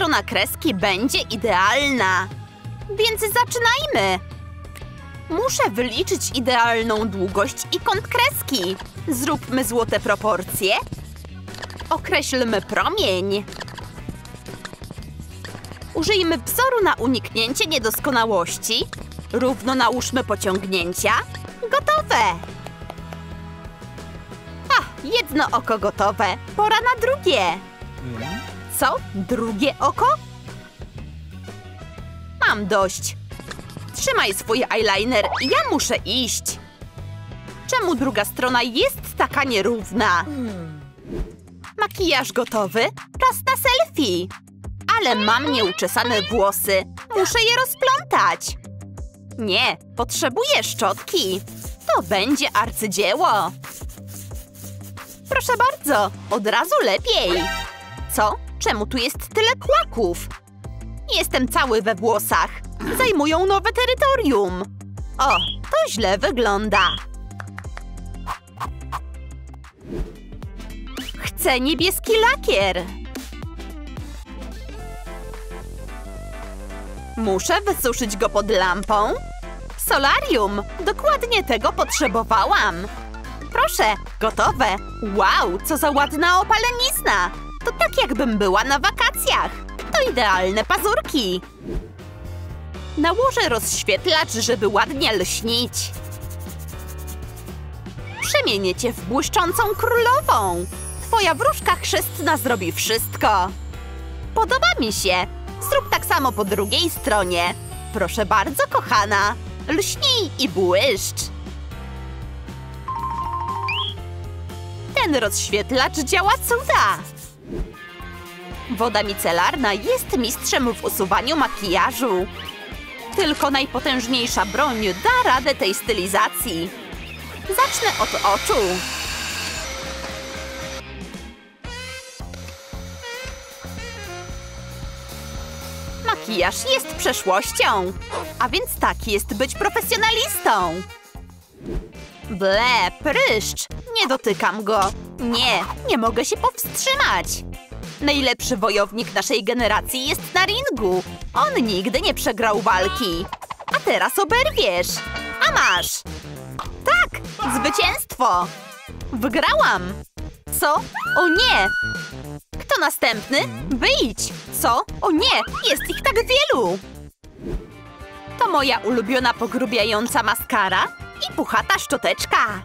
strona kreski będzie idealna. Więc zaczynajmy! Muszę wyliczyć idealną długość i kąt kreski. Zróbmy złote proporcje. Określmy promień. Użyjmy wzoru na uniknięcie niedoskonałości. Równo nałóżmy pociągnięcia. Gotowe! A, jedno oko gotowe. Pora na drugie. Co? Drugie oko? Mam dość. Trzymaj swój eyeliner, ja muszę iść. Czemu druga strona jest taka nierówna? Makijaż gotowy? Czas na selfie. Ale mam nieuczesane włosy. Muszę je rozplątać. Nie, potrzebuję szczotki. To będzie arcydzieło. Proszę bardzo, od razu lepiej. Co? Czemu tu jest tyle kłaków? Jestem cały we włosach. Zajmują nowe terytorium. O, to źle wygląda. Chcę niebieski lakier. Muszę wysuszyć go pod lampą. Solarium! Dokładnie tego potrzebowałam. Proszę, gotowe. Wow, co za ładna opalenizna. To tak jakbym była na wakacjach. To idealne pazurki. Nałożę rozświetlacz, żeby ładnie lśnić. Przemienię cię w błyszczącą królową. Twoja wróżka chrzestna zrobi wszystko. Podoba mi się. Zrób tak samo po drugiej stronie. Proszę bardzo, kochana. Lśnij i błyszcz. Ten rozświetlacz działa cuda. Woda micelarna jest mistrzem w usuwaniu makijażu. Tylko najpotężniejsza broń da radę tej stylizacji. Zacznę od oczu. Makijaż jest przeszłością. A więc tak jest być profesjonalistą. Ble, pryszcz. Nie dotykam go. Nie, nie mogę się powstrzymać. Najlepszy wojownik naszej generacji jest na ringu. On nigdy nie przegrał walki. A teraz oberwiesz. A masz. Tak, zwycięstwo. Wygrałam. Co? O nie! Kto następny? Wyjdź! Co? O nie! Jest ich tak wielu! To moja ulubiona pogrubiająca maskara i puchata szczoteczka.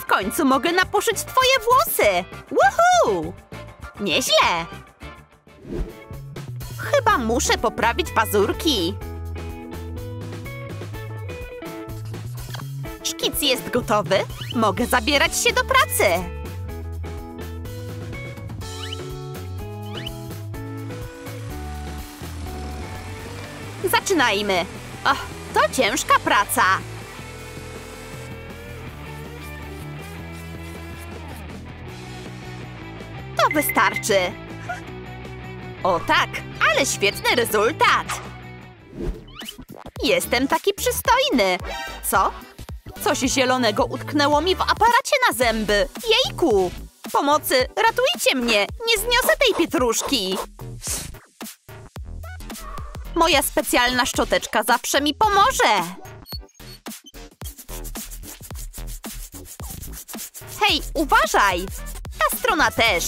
W końcu mogę napuszyć twoje włosy! Woohoo! Nieźle! Chyba muszę poprawić pazurki. Szkic jest gotowy. Mogę zabierać się do pracy. Zaczynajmy. To ciężka praca. Wystarczy. O tak, ale świetny rezultat. Jestem taki przystojny. Co? Coś zielonego utknęło mi w aparacie na zęby. Jejku! Pomocy, ratujcie mnie! Nie zniosę tej pietruszki. Moja specjalna szczoteczka zawsze mi pomoże. Hej, uważaj! Ta strona też.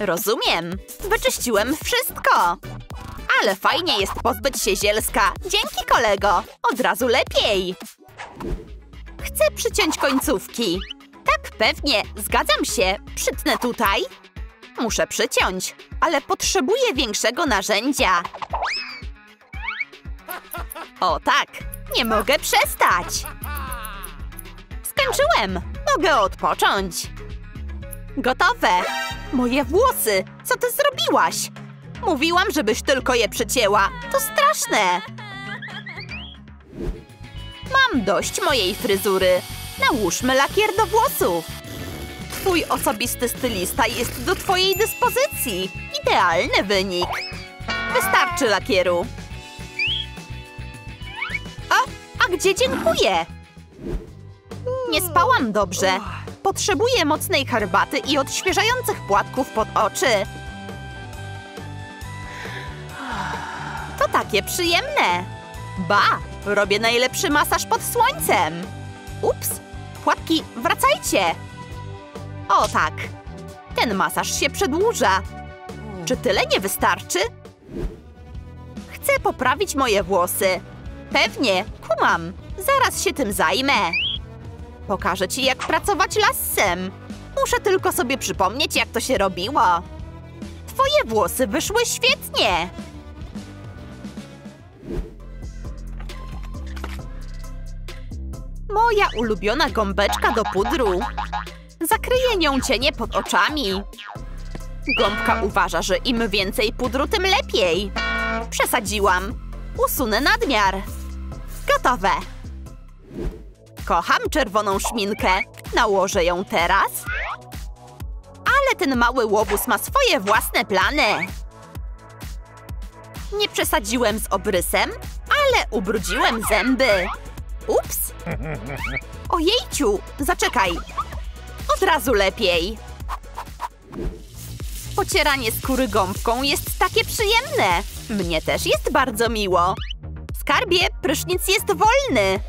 Rozumiem. Wyczyściłem wszystko. Ale fajnie jest pozbyć się zielska. Dzięki, kolego. Od razu lepiej. Chcę przyciąć końcówki. Tak, pewnie. Zgadzam się. Przytnę tutaj. Muszę przyciąć, ale potrzebuję większego narzędzia. O tak, nie mogę przestać. Skończyłem. Mogę odpocząć. Gotowe. Moje włosy. Co ty zrobiłaś? Mówiłam, żebyś tylko je przycięła. To straszne. Mam dość mojej fryzury. Nałóżmy lakier do włosów. Twój osobisty stylista jest do twojej dyspozycji. Idealny wynik. Wystarczy lakieru. A, a gdzie dziękuję? Nie spałam dobrze. Potrzebuję mocnej herbaty i odświeżających płatków pod oczy. To takie przyjemne. Ba, robię najlepszy masaż pod słońcem. Ups, płatki, wracajcie. O tak, ten masaż się przedłuża. Czy tyle nie wystarczy? Chcę poprawić moje włosy. Pewnie, kumam. Zaraz się tym zajmę. Pokażę ci, jak pracować lasem. Muszę tylko sobie przypomnieć, jak to się robiło. Twoje włosy wyszły świetnie. Moja ulubiona gąbeczka do pudru. Zakryję nią cienie pod oczami. Gąbka uważa, że im więcej pudru, tym lepiej. Przesadziłam. Usunę nadmiar. Gotowe. Kocham czerwoną szminkę. Nałożę ją teraz. Ale ten mały łobuz ma swoje własne plany. Nie przesadziłem z obrysem, ale ubrudziłem zęby. Ups! Ojejciu, zaczekaj. Od razu lepiej. Pocieranie skóry gąbką jest takie przyjemne. Mnie też jest bardzo miło. Skarbie, prysznic jest wolny.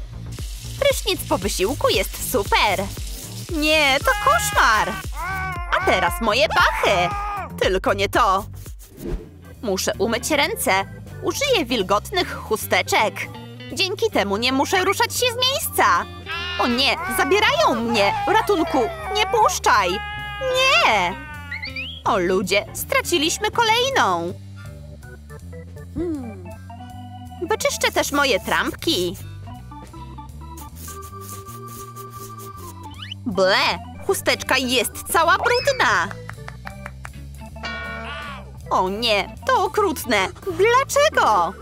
Prysznic po wysiłku jest super. Nie, to koszmar. A teraz moje pachy. Tylko nie to. Muszę umyć ręce. Użyję wilgotnych chusteczek. Dzięki temu nie muszę ruszać się z miejsca. O nie, zabierają mnie! Ratunku, nie puszczaj! Nie! O ludzie, straciliśmy kolejną. Wyczyszczę też moje trampki. Ble, chusteczka jest cała brudna. O nie, to okrutne. Dlaczego?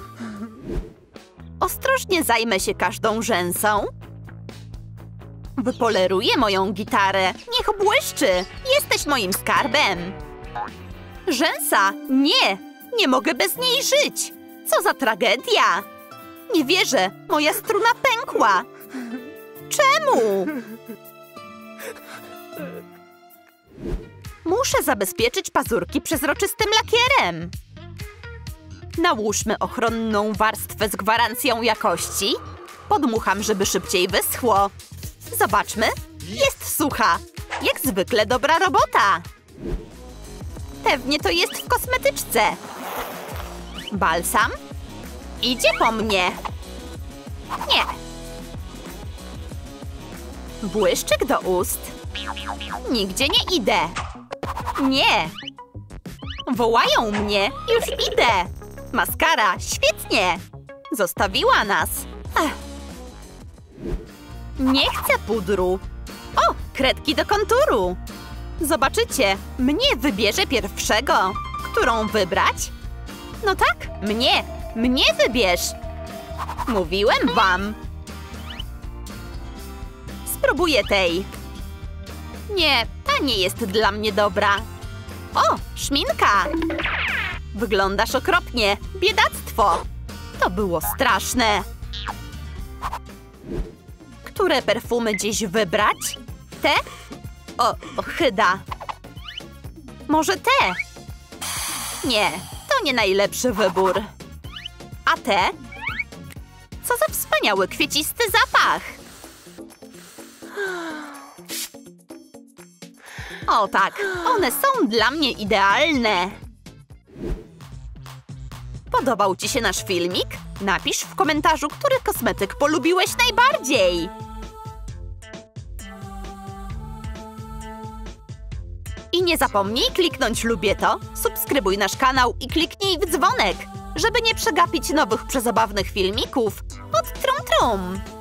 Ostrożnie zajmę się każdą rzęsą. Wypoleruję moją gitarę. Niech błyszczy. Jesteś moim skarbem. Rzęsa, nie! Nie mogę bez niej żyć. Co za tragedia! Nie wierzę, moja struna pękła. Czemu? Muszę zabezpieczyć pazurki przezroczystym lakierem. Nałóżmy ochronną warstwę z gwarancją jakości. Podmucham, żeby szybciej wyschło. Zobaczmy. Jest sucha. Jak zwykle dobra robota. Pewnie to jest w kosmetyczce. Balsam? Idzie po mnie. Nie. Błyszczyk do ust. Nigdzie nie idę. Nie. Wołają mnie. Już idę. Maskara, świetnie! Zostawiła nas. Ech. Nie chcę pudru. O, kredki do konturu. Zobaczycie, mnie wybierze pierwszego. Którą wybrać? No tak, mnie. Mnie wybierz. Mówiłem wam. Spróbuję tej. Nie, ta nie jest dla mnie dobra. O, szminka. Wyglądasz okropnie. Biedactwo. To było straszne. Które perfumy dziś wybrać? Te? O, ochyda. Może te? Nie, to nie najlepszy wybór. A te? Co za wspaniały kwiecisty zapach. O tak, one są dla mnie idealne. Podobał Ci się nasz filmik? Napisz w komentarzu, który kosmetyk polubiłeś najbardziej. I nie zapomnij kliknąć lubię to, subskrybuj nasz kanał i kliknij w dzwonek, żeby nie przegapić nowych przezabawnych filmików od Trum Trum.